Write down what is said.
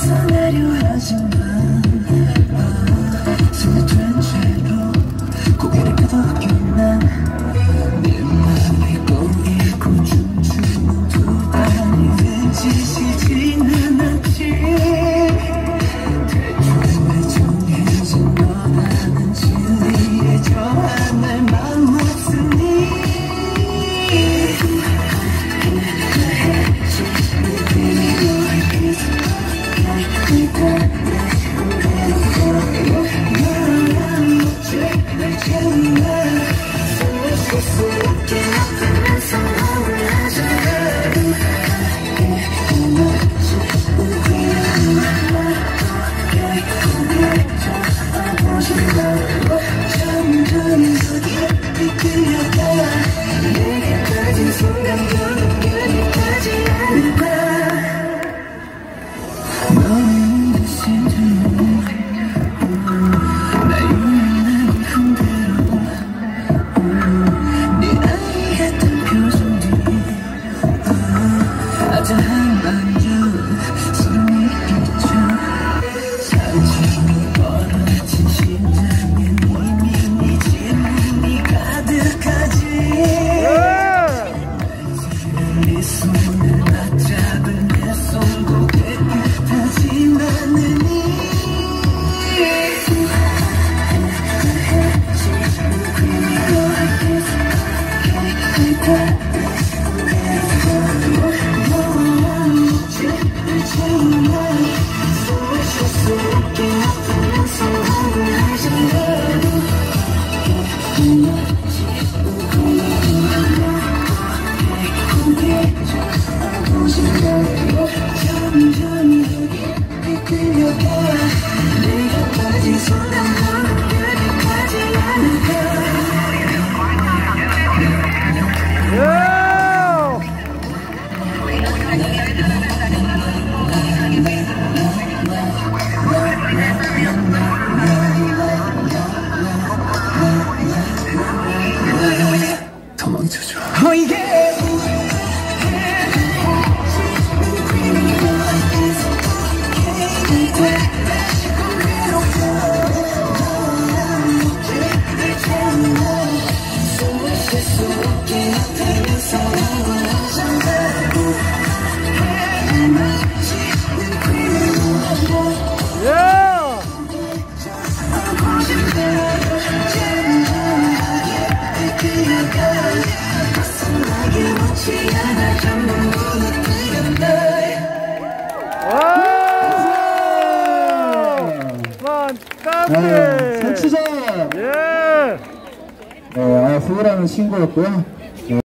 어서 내려 하지마 Amen. 네, 선치자! 예! 네, 아, 후라는 신고였고요.